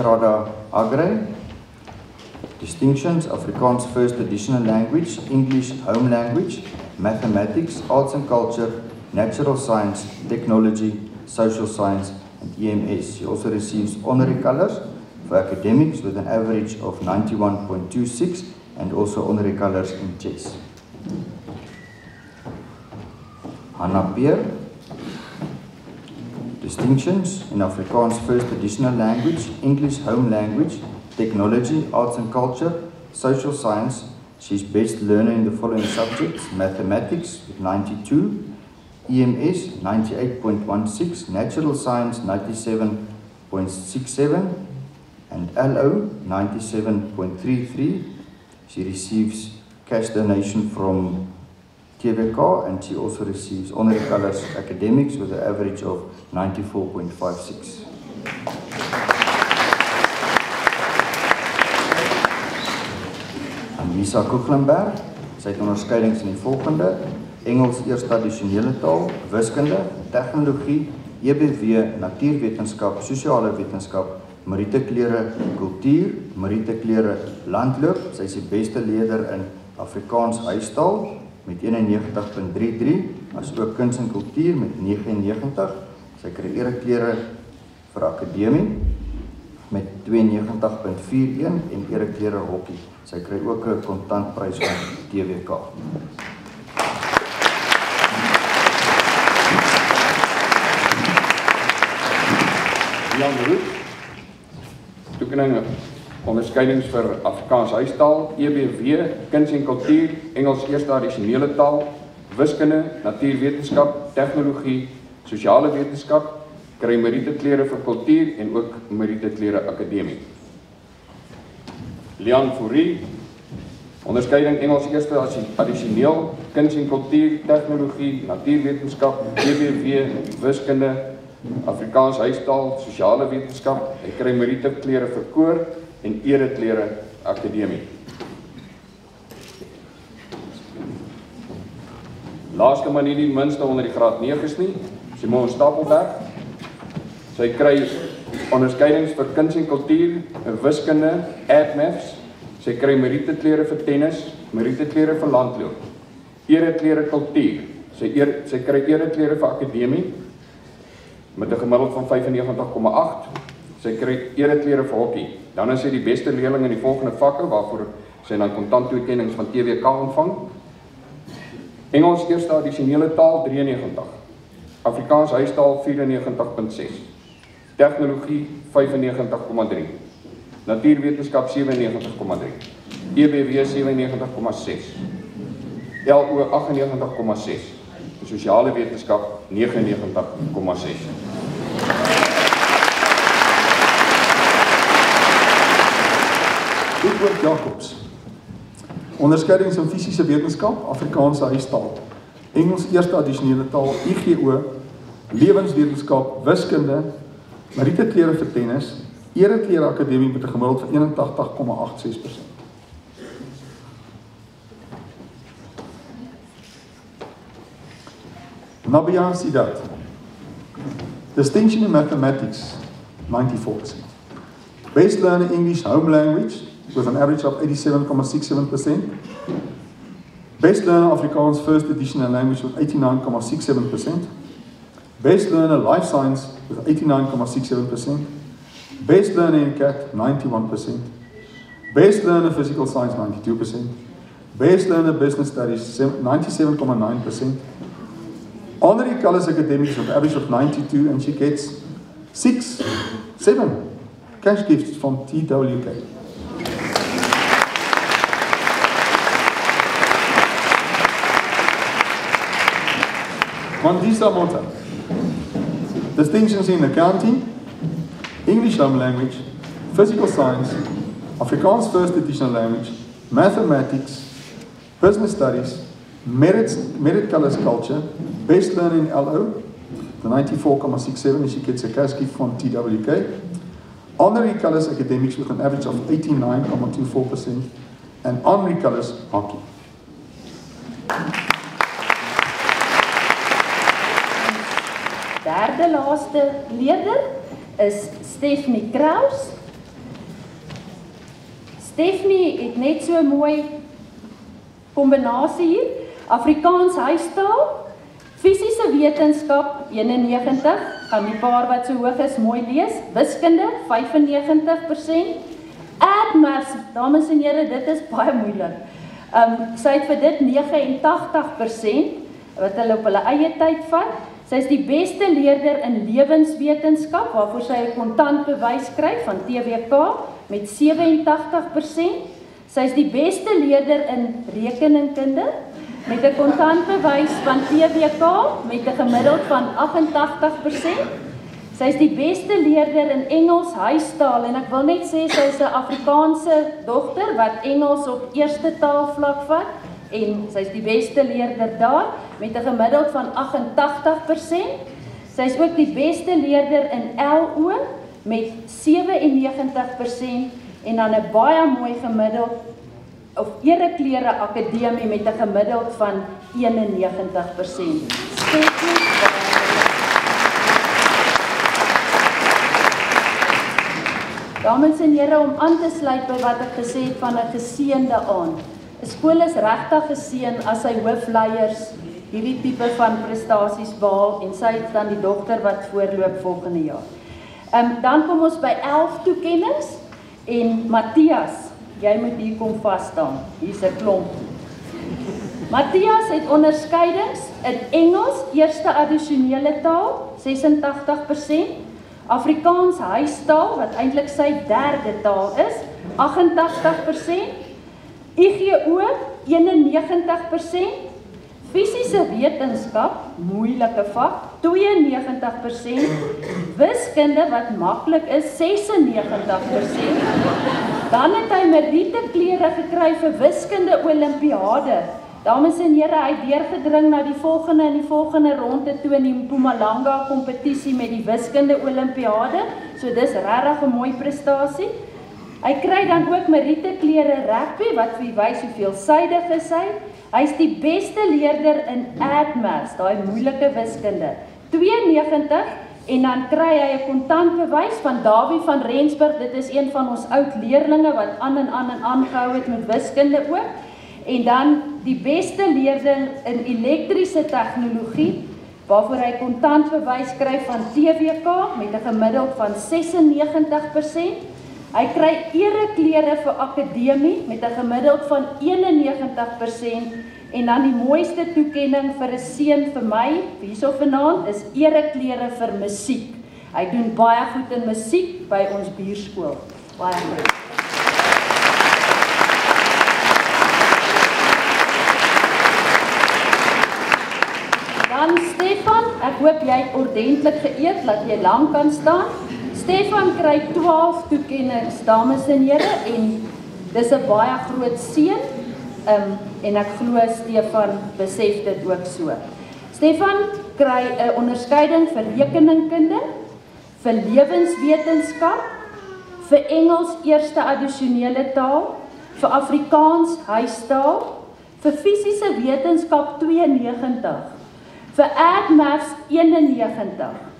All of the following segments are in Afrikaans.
Shrada Agre. Distinctions, Afrikaans First Additional Language, English Home Language, Mathematics, Arts and Culture, Natural Science, Technology, Social Science and EMS. She also receives honorary colors academics with an average of 91.26 and also honorary colors in chess. Hannah Peer distinctions in Afrikaans first additional language, English home language, technology, arts and culture, social science. She's best learner in the following subjects, mathematics with 92, EMS 98.16, natural science 97.67, and LO 97.33. She receives cash donation from TVK and she also receives honorary colors academics with an average of 94.56. Lisa Koeglenberg, sy het onderskeidings in die volgende: Engels eerste addisionele taal, wiskunde, tegnologie, EBW, natuurwetenskap, sosiale wetenskap, Marite klere kultuur, Marite klere landloop. Sy is die beste leerder in Afrikaans huistaal met 91.33, asook kuns en kultuur met 99. Sy kry ereklere vir akademie met 92.41 en ereklere hokkie. Sy kry ook 'n kontantprys van TWK. Jan Roux. Toekenning onderskeidings vir Afrikaans huistaal, EBW, kuns en kultuur, Engels eerste addisionele taal, wiskunde, natuurwetenskap, tegnologie, sosiale wetenskap, kry Merite klere vir kultuur en ook Merite klere akademie. Leon Fourie, onderskeiding Engels eerste addisioneel, kuns en kultuur, tegnologie, natuurwetenskap, EBW, wiskunde, Afrikaans huistaal, sosiale wetenskap, hy kry Merite klere vir koor en ereklere akademie. Laaste maar nie die minste onder die graad 9's nie, Simon Stapelberg. Sy kry onderskeidings vir kuns en kultuur, wiskunde, admaths. Sy kry Merite klere vir tennis, Merite klere vir landloop, ereklere kultuur. Sy eer, sy kry ereklere vir akademie met 'n gemiddeld van 95,8. Sy kry ereklere vir hokkie. Dan is sy die beste leerling in die volgende vakke waarvoor sy dan kontanttoekennings van TWK ontvang. Engels eerste addisionele taal 93. Afrikaans huistaal 94.6. Tegnologie 95,3. Natuurwetenskap 97,3. EBW 97,6. LO 98,6. Sosiale wetenskap 99,6. Edward Jacobs. Onderskeidings in fisiese wetenskap, Afrikaanse huistaal, Engels eerste addisionele taal, IGO, lewenswetenskap, wiskunde, Marite klere vir tennis, Ereklere Akademie met 'n gemiddeld van 81,86%. Nabia Sidat. Distinction in mathematics 94%. Best learner English home language with an average of 87.67%. Best learner Afrikaans first edition additional language with 89.67%. Best learner life science with 89.67%. Best learner in CAT 91%. Best learner physical science 92%. Best learner business studies 97.9%. Honorary colors academics with average of 92 and she gets 6, 7 cash gifts from TWK. Mandisa Mota. Distinctions in accounting, English home language, physical science, Afrikaans first additional language, mathematics, business studies, merit, merit colors culture, best learner in LO, the 94,67 and she gets a cash gift from TWK. Honorary colors academics with an average of 89,24% and honorary colors hockey. derde laaste leerder is Stephanie Kraus. Stephanie het net so mooi kombinasie hier. Afrikaans huistaal, fisiese wetenskap 91, gaan die paar wat so hoog is mooi lees. Wiskunde 95%. Admaths, dames en here, dit is baie moeilik. Ehm um, sy het vir dit 89% wat hulle op hulle eie tyd vat. Sy is die beste leerder in lewenswetenskap waarvoor sy 'n kontant bewys kry van TWK met 87%. Sy is die beste leerder in rekeningkunde met 'n kontant bewys van TWK met 'n gemiddeld van 88%. Sy is die beste leerder in Engels huistaal en ek wil net sê sy is 'n Afrikaanse dogter wat Engels op eerste taalvlak vat en sy is die beste leerder daar met 'n gemiddeld van 88%. Sy is ook die beste leerder in LO met 97% en dan 'n baie mooi gemiddeld of ereklere akademie met 'n gemiddeld van 91%. Dames en here om aan te sluit by wat ek gesê het van 'n geseënde aand. 'n Skool is regtig geseën as sy hoofleiers hierdie tipe van prestasies behaal en sy is dan die dogter wat voorloop volgende jaar. Ehm um, dan kom ons by 11 toekenninge en Matthias Jy moet hier kom vas staan. Hier's 'n klomp. Matthias het onderskeidings in Engels, eerste addisionele taal, 86%, Afrikaans huistaal wat eintlik sy derde taal is, 88%, IGO 91%, Fisiese wetenskap, moeilike vak, 92%. Wiskunde wat maklik is, 96%. Dan het hy Merite klere gekry vir wiskunde olimpiade. Dames en here, hy het deurgedring na die volgende en die volgende ronde toe in die Mpumalanga kompetisie met die wiskunde olimpiade. So dis regtig 'n mooi prestasie. Hy kry dan ook Merite klere rugby wat vir wys hoe veelsidig is hy. Hy's die beste leerder in Admaths, daai moeilike wiskunde. 92 en dan kry hy 'n kontantbewys van Dawie van Rensburg. Dit is een van ons oud leerlinge wat aan en aan en aangehou het met wiskunde ook. En dan die beste leerder in elektriese tegnologie waarvoor hy kontantbewys kry van TWK met 'n gemiddeld van 96%. Hy kry ereklere vir akademie met 'n gemiddeld van 91% en dan die mooiste toekenning vir 'n seun vir my hierso vanaand is ereklere vir musiek. Hy doen baie goed in musiek by ons buurskool. Baie goed. Dan Stefan, ek hoop jy het ordentlik geëet dat jy lank kan staan. Stefan kry 12 toekennings, dames en here, en dis 'n baie groot seën. Um en ek glo Stefan besef dit ook so. Stefan kry 'n onderskeiding vir rekeningkunde, vir lewenswetenskap, vir Engels eerste addisionele taal, vir Afrikaans huistaal, vir fisiese wetenskap 92, vir Admaths 91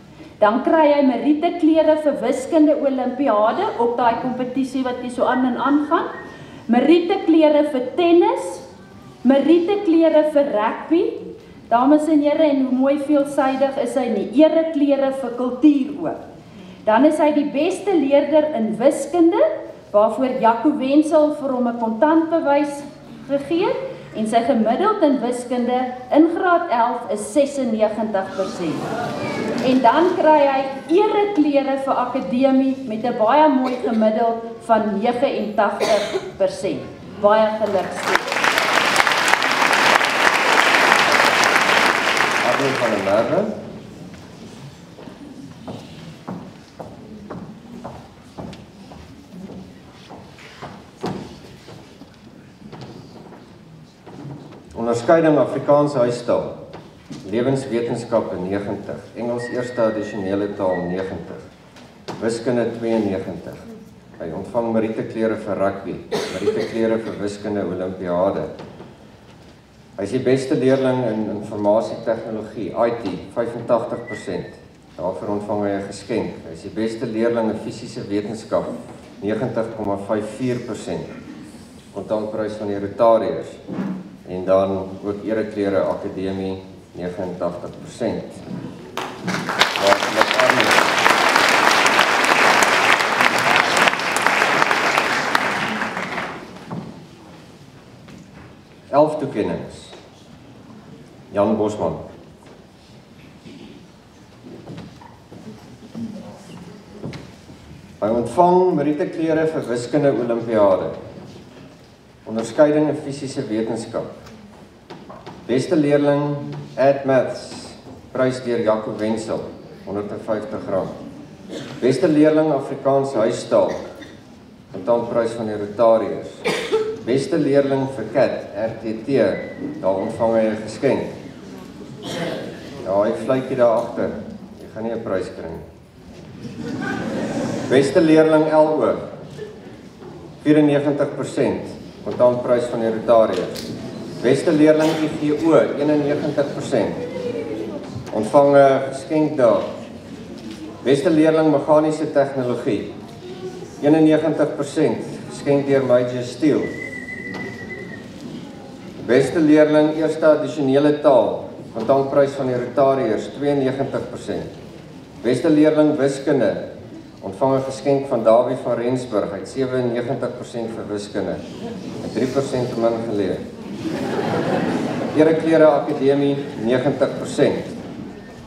Dan kry hy Merite klere vir wiskunde olimpiade op daai kompetisie wat hier so aan en aan gaan. Merite klere vir tennis, Merite klere vir rugby. Dames en here en hoe mooi veelsidig is hy nie. Ere klere vir kultuur ook. Dan is hy die beste leerder in wiskunde waarvoor Jaco Wensel vir hom 'n kontantbewys gegee het en sy gemiddeld in wiskunde in graad 11 is 96%. En dan kry hy ereklere vir akademie met 'n baie mooi gemiddeld van 89%. Baie geluk. Adel van der Merwe Onderskeiding Afrikaanse huistaal. Lewenswetenskappe 90, Engels eerste addisionele taal 90. Wiskunde 92. Hy ontvang Merite klere vir rugby, Merite klere vir wiskunde olimpiade. Hy is die beste leerling in informasie-tegnologie, IT, 85%. Daarvoor ontvang hy 'n geskenk. Hy is die beste leerling in fisiese wetenskap, 90,54%. kontantprys van die Rotariërs en dan ook ereklere akademie 89%. Waarlik arme. Elf toekennings. Jan Bosman. Hy ontvang Merite klere vir wiskunde olimpiade. Onderskeiding in fisiese wetenskap. Beste leerling Ad Maths prys deur Jaco Wenzel R150. Beste leerling Afrikaans huistaal kontantprys van die Rotariërs. Beste leerling vir Kat RTT daar ontvang hy 'n geskenk. Ja, hy vletjie daar agter. Jy gaan nie 'n prys kry nie. Beste leerling LO 94% kontantprys van die Rotariërs. Beste leerling IGO 91% ontvang 'n geskenk daar. Beste leerling meganiese tegnologie 91% geskenk deur Major Steel. Beste leerling eerste addisionele taal kontantprys van die Rotariërs 92%. Beste leerling wiskunde ontvang 'n geskenk van Dawie van Rensburg. Hy het 97% vir wiskunde en 3% te min geleer. Ereklere Akademie 90%.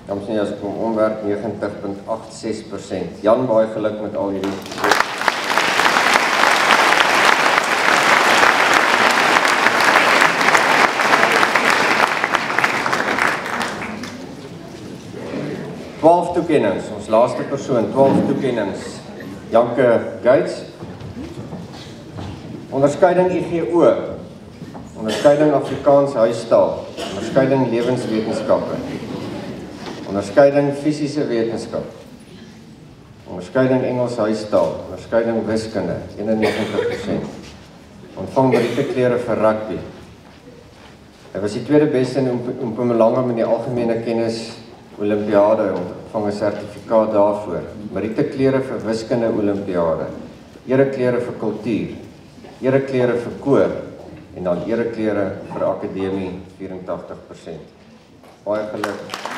Dames en here, as ek hom omwerk 90.86%. Jan baie geluk met al hierdie 12 toekennings. Ons laaste persoon, 12 toekennings. Janke Gates. Onderskeiding IGO. Onderskeiding Afrikaans huistaal. Onderskeiding lewenswetenskappe. Onderskeiding fisiese wetenskap. Onderskeiding Engels huistaal. Onderskeiding wiskunde 91%. Ontvang Marieke klere vir rugby. Hy was die tweede beste in Mpumalanga met die algemene kennis Olimpiade ontvang 'n sertifikaat daarvoor. Mariete klere vir wiskunde Olimpiade. Ereklere vir kultuur. Ereklere vir koor en dan ereklere vir akademie 84%. Baie geluk.